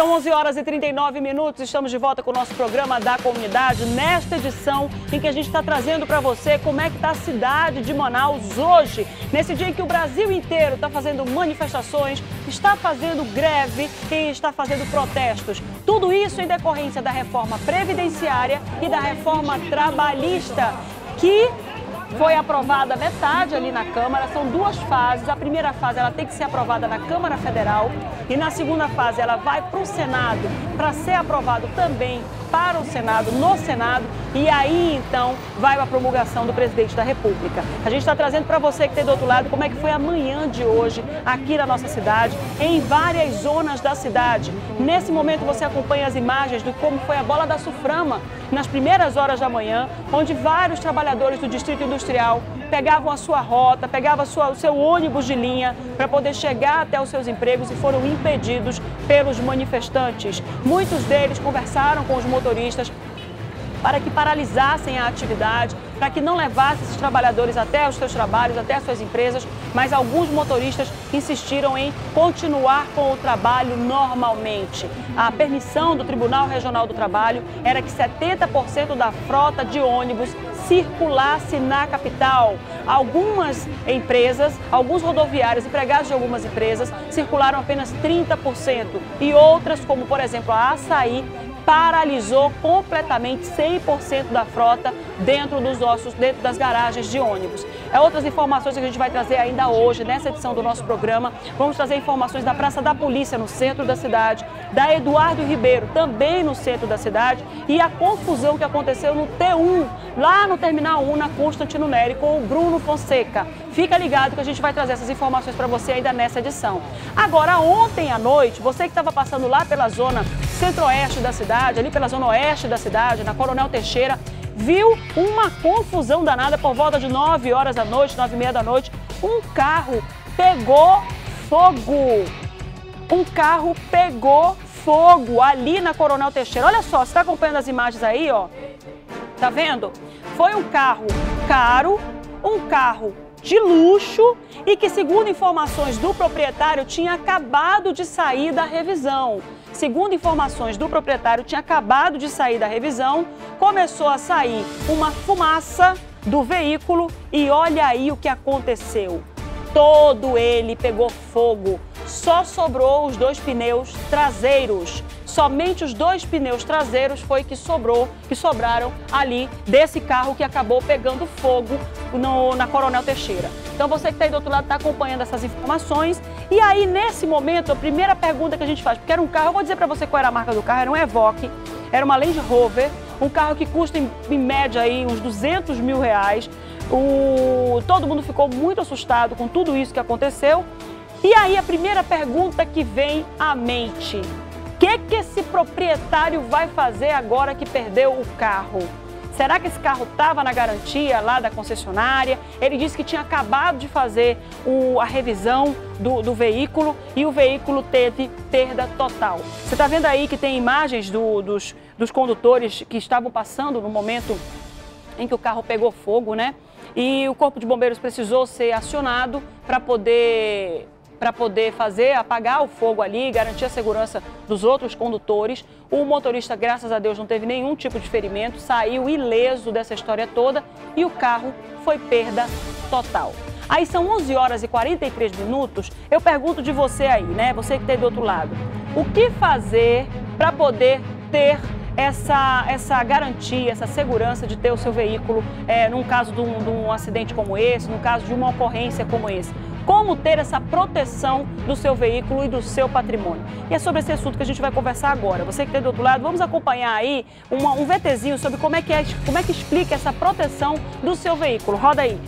São 11 horas e 39 minutos, estamos de volta com o nosso programa da comunidade, nesta edição em que a gente está trazendo para você como é que está a cidade de Manaus hoje, nesse dia em que o Brasil inteiro está fazendo manifestações, está fazendo greve e está fazendo protestos. Tudo isso em decorrência da reforma previdenciária e da reforma trabalhista, que foi aprovada metade ali na Câmara, são duas fases. A primeira fase ela tem que ser aprovada na Câmara Federal e na segunda fase ela vai para o Senado para ser aprovado também para o Senado, no Senado, e aí então vai a promulgação do presidente da República. A gente está trazendo para você que tem do outro lado como é que foi a manhã de hoje aqui na nossa cidade, em várias zonas da cidade. Nesse momento você acompanha as imagens de como foi a bola da Suframa nas primeiras horas da manhã, onde vários trabalhadores do Distrito Industrial pegavam a sua rota, pegavam o seu ônibus de linha para poder chegar até os seus empregos e foram impedidos pelos manifestantes. Muitos deles conversaram com os motoristas para que paralisassem a atividade, para que não levassem esses trabalhadores até os seus trabalhos, até as suas empresas, mas alguns motoristas insistiram em continuar com o trabalho normalmente. A permissão do Tribunal Regional do Trabalho era que 70% da frota de ônibus circulasse na capital. Algumas empresas, alguns rodoviários, empregados de algumas empresas, circularam apenas 30% e outras, como por exemplo a Açaí, paralisou completamente 100% da frota dentro dos nossos, dentro das garagens de ônibus. É outras informações que a gente vai trazer ainda hoje, nessa edição do nosso programa. Vamos trazer informações da Praça da Polícia, no centro da cidade, da Eduardo Ribeiro, também no centro da cidade, e a confusão que aconteceu no T1, lá no Terminal 1, na Constantino Neri, com o Bruno Fonseca. Fica ligado que a gente vai trazer essas informações para você ainda nessa edição. Agora, ontem à noite, você que estava passando lá pela zona centro-oeste da cidade, ali pela zona oeste da cidade, na Coronel Teixeira, viu uma confusão danada por volta de 9 horas da noite, 9 e meia da noite. Um carro pegou fogo. Um carro pegou fogo ali na Coronel Teixeira. Olha só, você está acompanhando as imagens aí, ó? Tá vendo? Foi um carro caro, um carro de luxo e que, segundo informações do proprietário, tinha acabado de sair da revisão. Segundo informações do proprietário, tinha acabado de sair da revisão, começou a sair uma fumaça do veículo e olha aí o que aconteceu. Todo ele pegou fogo. Só sobrou os dois pneus traseiros. Somente os dois pneus traseiros foi que sobrou, que sobraram ali desse carro que acabou pegando fogo no, na Coronel Teixeira. Então você que está aí do outro lado está acompanhando essas informações. E aí, nesse momento, a primeira pergunta que a gente faz, porque era um carro, eu vou dizer para você qual era a marca do carro, era um Evoque, era uma Land Rover, um carro que custa em, em média aí uns 200 mil reais. O, todo mundo ficou muito assustado com tudo isso que aconteceu. E aí a primeira pergunta que vem à mente: que, que esse proprietário vai fazer agora que perdeu o carro? Será que esse carro estava na garantia lá da concessionária? Ele disse que tinha acabado de fazer o, a revisão do, do, veículo e o veículo teve perda total. Você está vendo aí que tem imagens do, dos, dos condutores que estavam passando no momento em que o carro pegou fogo, né? E o Corpo de Bombeiros precisou ser acionado para poder para poder fazer, apagar o fogo ali, garantir a segurança dos outros condutores. O motorista, graças a Deus, não teve nenhum tipo de ferimento, saiu ileso dessa história toda e o carro foi perda total. Aí são 11 horas e 43 minutos. Eu pergunto de você aí, né? Você que está do outro lado. O que fazer para poder ter essa, essa garantia, essa segurança de ter o seu veículo é, num caso de um, de um acidente como esse, no caso de uma ocorrência como esse? Como ter essa proteção do seu veículo e do seu patrimônio. E é sobre esse assunto que a gente vai conversar agora. Você que está do outro lado, vamos acompanhar aí uma, um VTzinho sobre como é, que é, como é que explica essa proteção do seu veículo. Roda aí.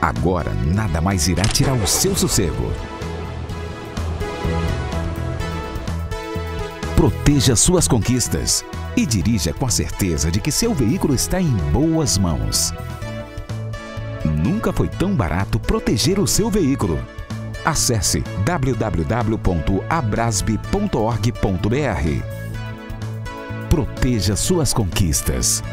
Agora nada mais irá tirar o seu sossego. Proteja suas conquistas e dirija com a certeza de que seu veículo está em boas mãos. Nunca foi tão barato proteger o seu veículo. Acesse www.abrasb.org.br. Proteja suas conquistas.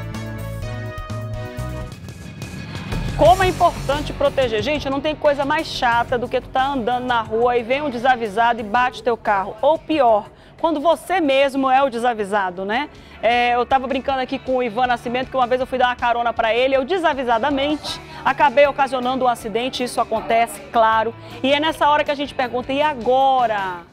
Como é importante proteger? Gente, não tem coisa mais chata do que tu tá andando na rua e vem um desavisado e bate teu carro. Ou pior, quando você mesmo é o desavisado, né? É, eu tava brincando aqui com o Ivan Nascimento, que uma vez eu fui dar uma carona para ele, eu desavisadamente acabei ocasionando um acidente, isso acontece, claro. E é nessa hora que a gente pergunta, e agora?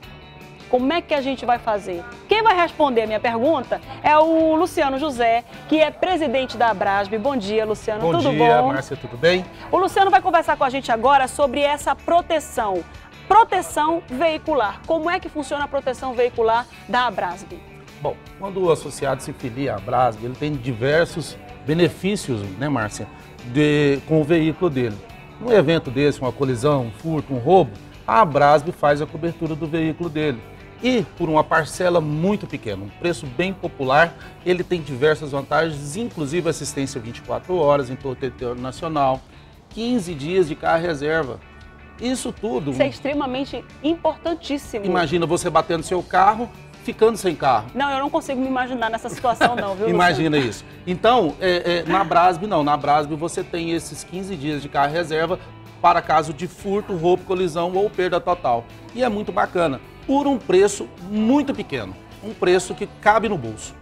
Como é que a gente vai fazer? Quem vai responder a minha pergunta é o Luciano José, que é presidente da Abrasb. Bom dia, Luciano. Bom tudo dia, bom? Márcia, tudo bem? O Luciano vai conversar com a gente agora sobre essa proteção. Proteção veicular. Como é que funciona a proteção veicular da Abrasb? Bom, quando o associado se filia à Abrasb, ele tem diversos benefícios, né, Márcia, de, com o veículo dele. Num evento desse, uma colisão, um furto, um roubo, a Abrasb faz a cobertura do veículo dele. E por uma parcela muito pequena, um preço bem popular, ele tem diversas vantagens, inclusive assistência 24 horas em protetor nacional, 15 dias de carro reserva. Isso tudo. Isso é extremamente importantíssimo. Imagina você batendo seu carro, ficando sem carro. Não, eu não consigo me imaginar nessa situação, não, viu? Imagina Luciano? isso. Então, é, é, na Brasb, não. Na Brasb você tem esses 15 dias de carro reserva para caso de furto, roubo, colisão ou perda total. E é muito bacana, por um preço muito pequeno. Um preço que cabe no bolso.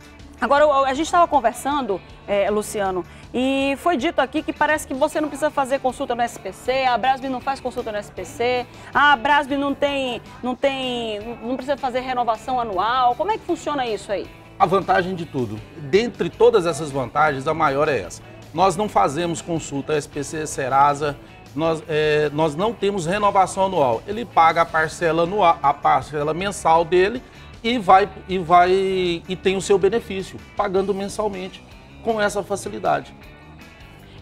Agora, a gente estava conversando, é, Luciano, e foi dito aqui que parece que você não precisa fazer consulta no SPC, a Brasb não faz consulta no SPC, a Brasb não tem, não tem, não precisa fazer renovação anual. Como é que funciona isso aí? A vantagem de tudo, dentre todas essas vantagens, a maior é essa. Nós não fazemos consulta SPC, Serasa, nós, é, nós não temos renovação anual. Ele paga a parcela anual, a parcela mensal dele e vai e vai e tem o seu benefício, pagando mensalmente com essa facilidade.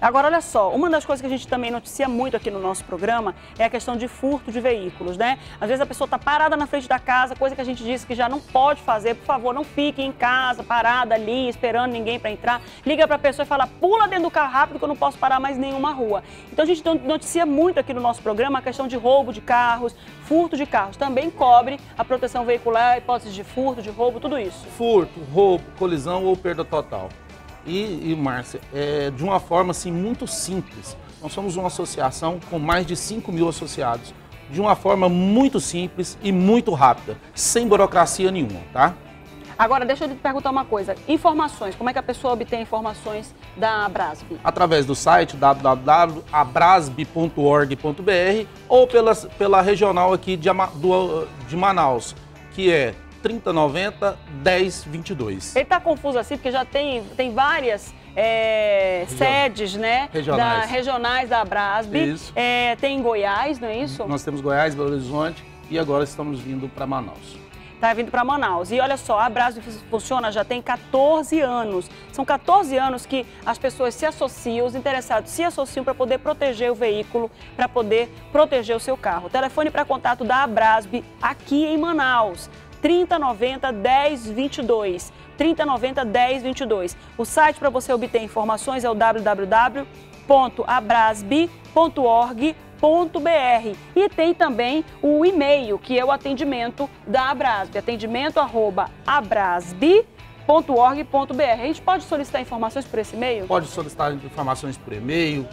Agora, olha só, uma das coisas que a gente também noticia muito aqui no nosso programa é a questão de furto de veículos, né? Às vezes a pessoa está parada na frente da casa, coisa que a gente disse que já não pode fazer. Por favor, não fique em casa, parada ali, esperando ninguém para entrar. Liga para a pessoa e fala, pula dentro do carro rápido que eu não posso parar mais nenhuma rua. Então a gente noticia muito aqui no nosso programa a questão de roubo de carros, furto de carros. Também cobre a proteção veicular, hipóteses de furto, de roubo, tudo isso. Furto, roubo, colisão ou perda total. E, e Márcia, é, de uma forma assim muito simples. Nós somos uma associação com mais de 5 mil associados. De uma forma muito simples e muito rápida, sem burocracia nenhuma, tá? Agora, deixa eu te perguntar uma coisa. Informações, como é que a pessoa obtém informações da Abrasb? Através do site www.abrasb.org.br ou pela, pela regional aqui de, do, de Manaus, que é 3090 1022. Ele está confuso assim porque já tem, tem várias é, sedes, né? Regionais. Da, regionais da Abrasb. Isso. É, tem em Goiás, não é isso? Nós temos Goiás, Belo Horizonte e agora estamos vindo para Manaus. Está vindo para Manaus. E olha só, a Abrasb funciona já tem 14 anos. São 14 anos que as pessoas se associam, os interessados se associam para poder proteger o veículo, para poder proteger o seu carro. Telefone para contato da Abrasb aqui em Manaus. 3090 1022. 3090 1022. O site para você obter informações é o www.abrasb.org.br. E tem também o e-mail, que é o atendimento da Abrasb, atendimento@abrasb.org.br. A gente pode solicitar informações por esse e-mail? Pode solicitar informações por e-mail,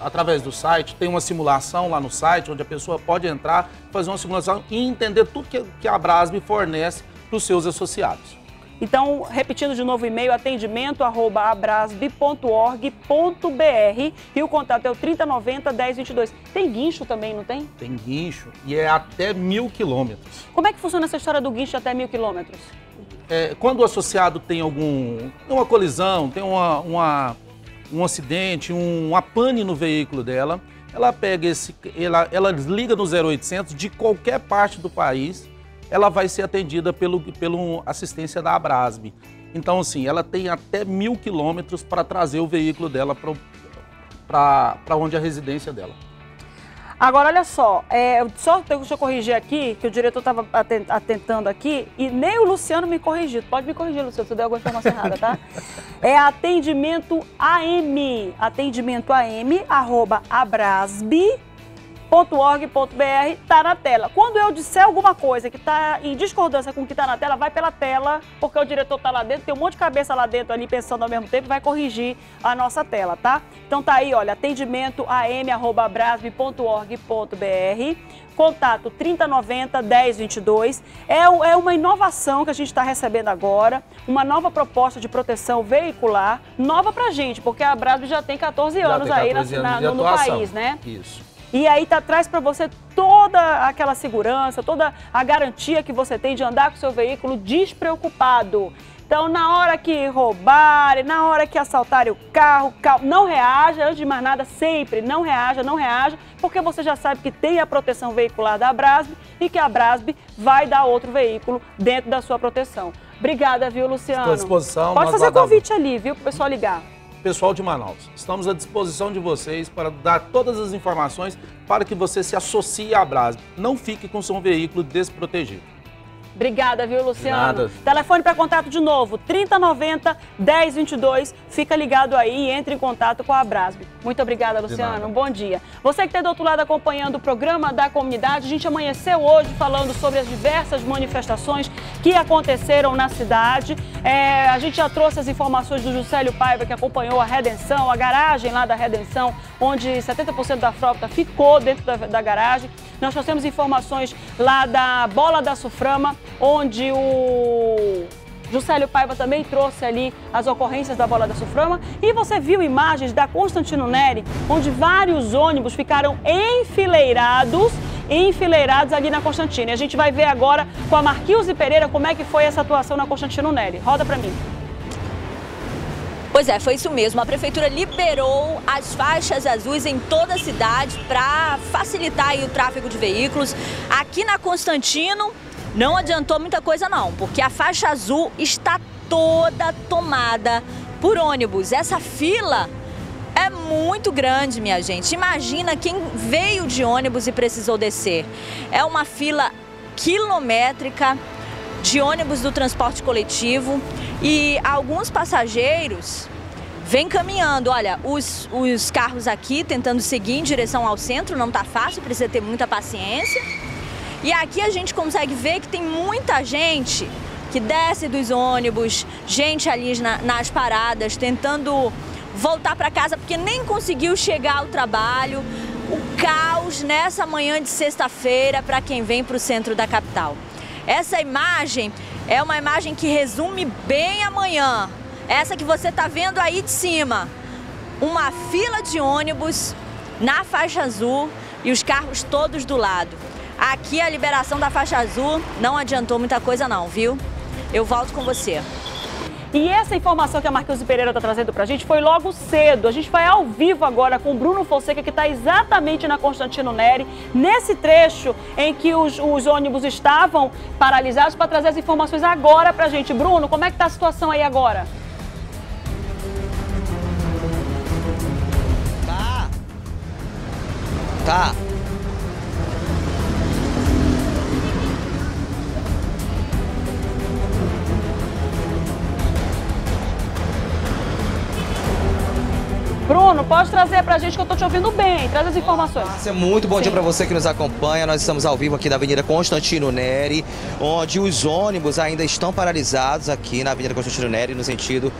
através do site, tem uma simulação lá no site, onde a pessoa pode entrar, fazer uma simulação e entender tudo que, que a Brasb fornece para os seus associados. Então, repetindo de novo o e-mail, atendimento@abrasb.org.br e o contato é o 3090 1022. Tem guincho também, não tem? Tem guincho e é até mil quilômetros. Como é que funciona essa história do guincho até mil quilômetros? É, quando o associado tem algum, uma colisão, tem uma, uma um acidente, um, uma pane no veículo dela, ela pega esse, ela, ela liga no 0800 de qualquer parte do país, ela vai ser atendida pelo, pelo assistência da Abrasb. Então, assim, ela tem até mil quilômetros para trazer o veículo dela para onde é a residência dela. Agora, olha só, é, só deixa eu corrigir aqui, que o diretor estava atentando aqui, e nem o Luciano me corrigiu. Pode me corrigir, Luciano, se eu der alguma informação errada, tá? É atendimento AM, atendimento AM, arroba .org.br está na tela. Quando eu disser alguma coisa que está em discordância com o que está na tela, vai pela tela, porque o diretor está lá dentro, tem um monte de cabeça lá dentro ali pensando ao mesmo tempo vai corrigir a nossa tela, tá? Então tá aí, olha, atendimento am@brasb.org.br, contato 3090 1022. É, é uma inovação que a gente está recebendo agora, uma nova proposta de proteção veicular, nova pra gente, porque a Brasb já tem 14 anos tem 14 aí anos na, no, no país, né? Isso. E aí tá, traz para você toda aquela segurança, toda a garantia que você tem de andar com seu veículo despreocupado. Então, na hora que roubarem, na hora que assaltarem o carro, não reaja, antes de mais nada, sempre não reaja, não reaja, porque você já sabe que tem a proteção veicular da Brasb e que a Brasb vai dar outro veículo dentro da sua proteção. Obrigada, viu, Luciano? Estou à disposição. Pode fazer convite ali, viu, para o pessoal ligar pessoal de Manaus. Estamos à disposição de vocês para dar todas as informações para que você se associe à Brasb. Não fique com seu veículo desprotegido. Obrigada, viu, Luciano? Nada. Telefone para contato de novo, 3090 1022. Fica ligado aí e entre em contato com a Brasb. Muito obrigada, Luciano. Um bom dia. Você que está do outro lado acompanhando o programa da comunidade, a gente amanheceu hoje falando sobre as diversas manifestações que aconteceram na cidade. É, a gente já trouxe as informações do Juscelio Paiva, que acompanhou a Redenção, a garagem lá da Redenção, onde 70% da frota ficou dentro da, da garagem. Nós trouxemos informações lá da Bola da Suframa, onde o Juscelio Paiva também trouxe ali as ocorrências da bola da Suframa. E você viu imagens da Constantino Neri, onde vários ônibus ficaram enfileirados enfileirados ali na Constantino. E a gente vai ver agora com a Marquilze Pereira como é que foi essa atuação na Constantino Neri. Roda para mim. Pois é, foi isso mesmo. A prefeitura liberou as faixas azuis em toda a cidade para facilitar o tráfego de veículos. Aqui na Constantino, não adiantou muita coisa não, porque a faixa azul está toda tomada por ônibus. Essa fila é muito grande, minha gente. Imagina quem veio de ônibus e precisou descer. É uma fila quilométrica de ônibus do transporte coletivo e alguns passageiros vêm caminhando. Olha, os, os carros aqui tentando seguir em direção ao centro, não está fácil, precisa ter muita paciência. E aqui a gente consegue ver que tem muita gente que desce dos ônibus, gente ali na, nas paradas tentando voltar para casa porque nem conseguiu chegar ao trabalho. O caos nessa manhã de sexta-feira para quem vem para o centro da capital. Essa imagem é uma imagem que resume bem amanhã. Essa que você está vendo aí de cima. Uma fila de ônibus na faixa azul e os carros todos do lado. Aqui a liberação da faixa azul não adiantou muita coisa não, viu? Eu volto com você. E essa informação que a Marquinhos Pereira está trazendo para a gente foi logo cedo. A gente vai ao vivo agora com o Bruno Fonseca, que está exatamente na Constantino Neri, nesse trecho em que os, os ônibus estavam paralisados, para trazer as informações agora para a gente. Bruno, como é que está a situação aí agora? Tá. Tá. Bruno, pode trazer pra gente que eu tô te ouvindo bem. Traz as informações. Márcia, muito bom Sim. dia para você que nos acompanha. Nós estamos ao vivo aqui na Avenida Constantino Neri, onde os ônibus ainda estão paralisados aqui na Avenida Constantino Neri, no sentido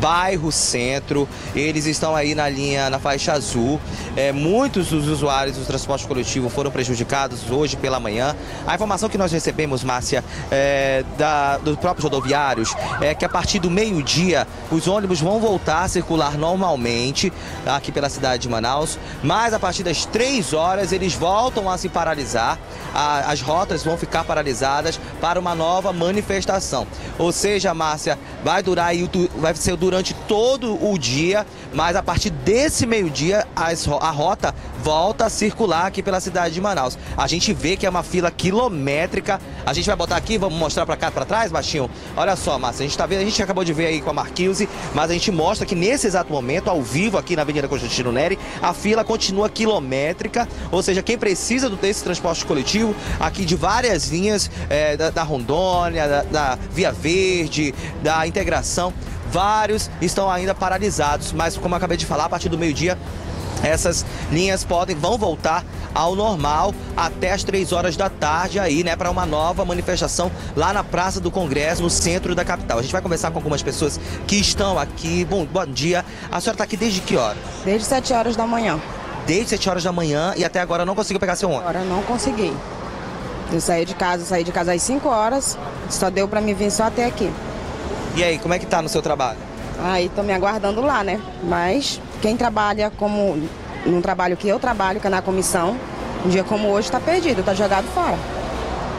bairro centro. Eles estão aí na linha, na faixa azul. É, muitos dos usuários do transporte coletivo foram prejudicados hoje pela manhã. A informação que nós recebemos, Márcia, é, da, dos próprios rodoviários, é que a partir do meio-dia os ônibus vão voltar a circular normalmente aqui pela cidade de Manaus, mas a partir das três horas eles voltam a se paralisar. A, as rotas vão ficar paralisadas para uma nova manifestação. Ou seja, Márcia, vai durar aí, vai ser durante todo o dia, mas a partir desse meio-dia a rota volta a circular aqui pela cidade de Manaus. A gente vê que é uma fila quilométrica. A gente vai botar aqui, vamos mostrar para cá para trás, baixinho. Olha só, Márcia, a gente tá vendo, a gente acabou de ver aí com a Marquise, mas a gente mostra que nesse exato momento, ao vivo aqui na Avenida Constantino Neri, a fila continua quilométrica, ou seja, quem precisa desse transporte coletivo, aqui de várias linhas é, da, da, Rondônia, da, da Via Verde, da Integração, Vários estão ainda paralisados, mas como eu acabei de falar, a partir do meio-dia essas linhas podem vão voltar ao normal até as 3 horas da tarde aí, né, para uma nova manifestação lá na Praça do Congresso, no centro da capital. A gente vai conversar com algumas pessoas que estão aqui. Bom, bom dia. A senhora está aqui desde que hora? Desde 7 horas da manhã. Desde 7 horas da manhã e até agora não conseguiu pegar seu ônibus? Agora não consegui. Eu saí de casa, saí de casa às 5 horas, só deu para me vir só até aqui. E aí, como é que tá no seu trabalho? Aí estão me aguardando lá, né? Mas quem trabalha como num trabalho que eu trabalho, que é na comissão, um dia como hoje está perdido, está jogado fora.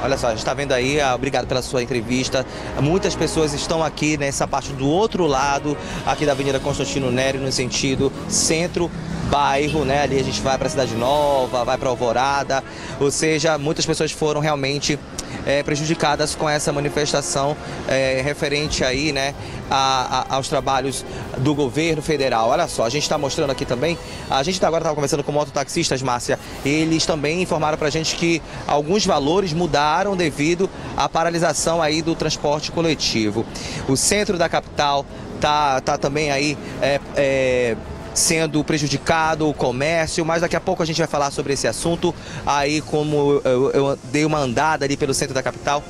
Olha só, a gente está vendo aí, ah, obrigado pela sua entrevista. Muitas pessoas estão aqui nessa parte do outro lado, aqui da Avenida Constantino Nery, no sentido centro bairro, né? Ali a gente vai para a Cidade Nova, vai para Alvorada, ou seja, muitas pessoas foram realmente é, prejudicadas com essa manifestação é, referente aí, né, a, a, aos trabalhos do governo federal. Olha só, a gente está mostrando aqui também, a gente agora estava conversando com mototaxistas, Márcia, eles também informaram para a gente que alguns valores mudaram devido à paralisação aí do transporte coletivo. O centro da capital tá, tá também aí é, é, sendo prejudicado o comércio, mas daqui a pouco a gente vai falar sobre esse assunto. Aí, como eu, eu dei uma andada ali pelo centro da capital,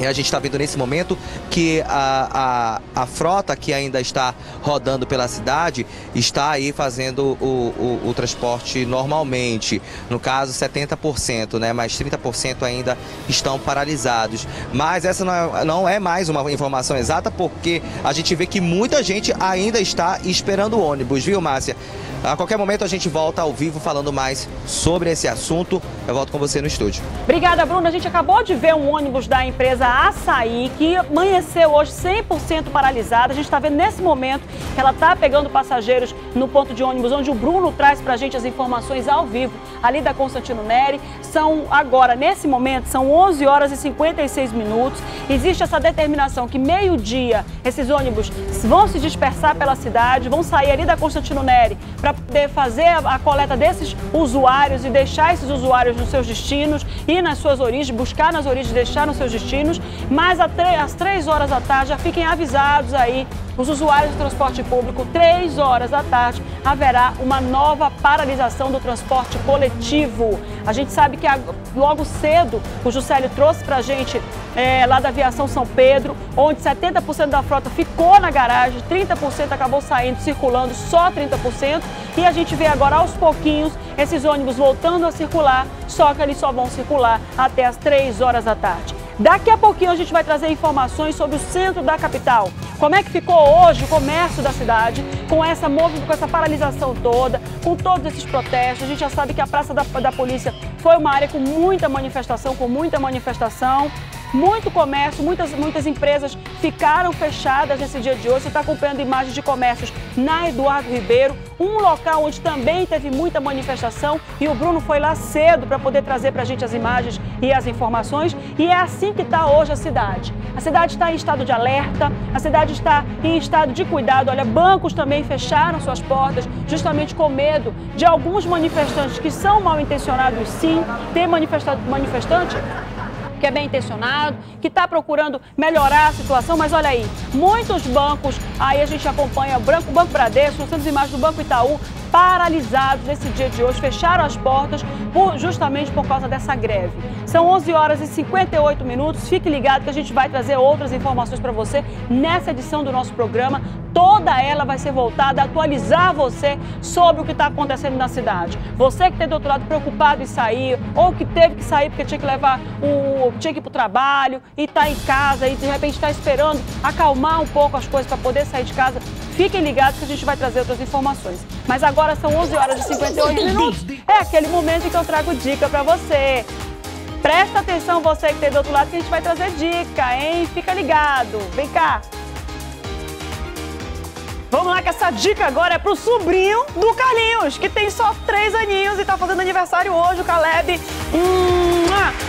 a gente está vendo nesse momento que a, a, a, frota que ainda está rodando pela cidade está aí fazendo o, o, o transporte normalmente. No caso, 70%, né? Mas 30% ainda estão paralisados. Mas essa não é, não é mais uma informação exata porque a gente vê que muita gente ainda está esperando o ônibus, viu, Márcia? A qualquer momento a gente volta ao vivo falando mais sobre esse assunto. Eu volto com você no estúdio. Obrigada, Bruna. A gente acabou de ver um ônibus da empresa Açaí que amanheceu hoje 100% paralisada. A gente está vendo nesse momento que ela está pegando passageiros no ponto de ônibus, onde o Bruno traz para a gente as informações ao vivo, ali da Constantino Neri. São agora, nesse momento, são 11 horas e 56 minutos. Existe essa determinação que meio-dia esses ônibus vão se dispersar pela cidade, vão sair ali da Constantino Neri para poder fazer a, a, coleta desses usuários e deixar esses usuários nos seus destinos, ir nas suas origens, buscar nas origens, deixar nos seus destinos. Mas às três horas da tarde já fiquem avisados aí os usuários do transporte público, três horas da tarde, haverá uma nova paralisação do transporte coletivo. A gente sabe que logo cedo o Juscelio trouxe para a gente é, lá da Aviação São Pedro, onde 70% da frota ficou na garagem, 30% acabou saindo, circulando, só 30%. E a gente vê agora aos pouquinhos esses ônibus voltando a circular, só que eles só vão circular até as 3 horas da tarde. Daqui a pouquinho a gente vai trazer informações sobre o centro da capital. Como é que ficou hoje o comércio da cidade com essa com essa paralisação toda, com todos esses protestos? A gente já sabe que a Praça da, da Polícia foi uma área com muita manifestação, com muita manifestação. Muito comércio, muitas, muitas empresas ficaram fechadas nesse dia de hoje. Você está acompanhando imagens de comércios na Eduardo Ribeiro, um local onde também teve muita manifestação e o Bruno foi lá cedo para poder trazer para a gente as imagens e as informações. E é assim que está hoje a cidade. A cidade está em estado de alerta, a cidade está em estado de cuidado. Olha, bancos também fecharam suas portas, justamente com medo de alguns manifestantes que são mal intencionados, sim. Tem manifestante que é bem intencionado, que está procurando melhorar a situação, mas olha aí, muitos bancos, aí a gente acompanha o Banco, Banco Bradesco, nós temos imagens do Banco Itaú, paralisados nesse dia de hoje, fecharam as portas por, justamente por causa dessa greve. São 11 horas e 58 minutos. Fique ligado que a gente vai trazer outras informações para você nessa edição do nosso programa. Toda ela vai ser voltada a atualizar você sobre o que está acontecendo na cidade. Você que tem doutorado preocupado em sair, ou que teve que sair porque tinha que levar o. tinha que ir para o trabalho e está em casa e de repente está esperando acalmar um pouco as coisas para poder sair de casa. Fiquem ligados que a gente vai trazer outras informações. Mas agora são 11 horas e 58 minutos. É aquele momento em que eu trago dica para você. Presta atenção você que tem do outro lado que a gente vai trazer dica, hein? Fica ligado. Vem cá. Vamos lá que essa dica agora é pro sobrinho do Carlinhos, que tem só três aninhos e tá fazendo aniversário hoje, o Caleb. Hum,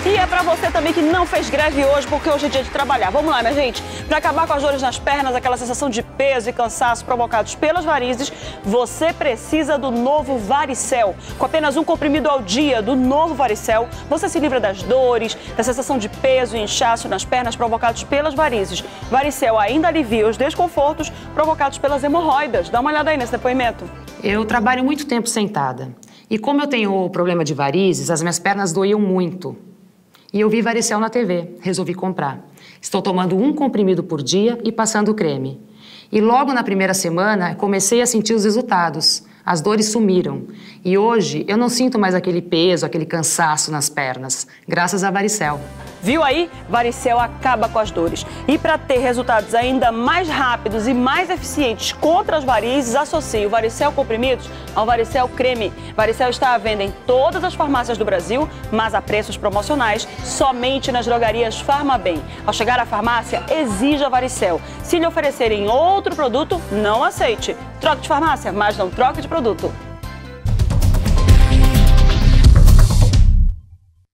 e é pra você também que não fez greve hoje, porque hoje é dia de trabalhar. Vamos lá, minha gente. Pra acabar com as dores nas pernas, aquela sensação de peso e cansaço provocados pelas varizes, você precisa do novo Varicel. Com apenas um comprimido ao dia do novo Varicel, você se livra das dores, da sensação de peso e inchaço nas pernas provocados pelas varizes. Varicel ainda alivia os desconfortos provocados pelas hemorroidas. Dá uma olhada aí nesse depoimento. Eu trabalho muito tempo sentada. E como eu tenho problema de varizes, as minhas pernas doíam muito. E eu vi varicel na TV, resolvi comprar. Estou tomando um comprimido por dia e passando creme. E logo na primeira semana comecei a sentir os resultados. As dores sumiram. E hoje eu não sinto mais aquele peso, aquele cansaço nas pernas, graças a varicel. Viu aí? Varicel acaba com as dores. E para ter resultados ainda mais rápidos e mais eficientes contra as varizes, associe o Varicel Comprimidos ao Varicel Creme. Varicel está à venda em todas as farmácias do Brasil, mas a preços promocionais somente nas drogarias Farmabem. Ao chegar à farmácia, exija Varicel. Se lhe oferecerem outro produto, não aceite. Troque de farmácia, mas não troque de produto.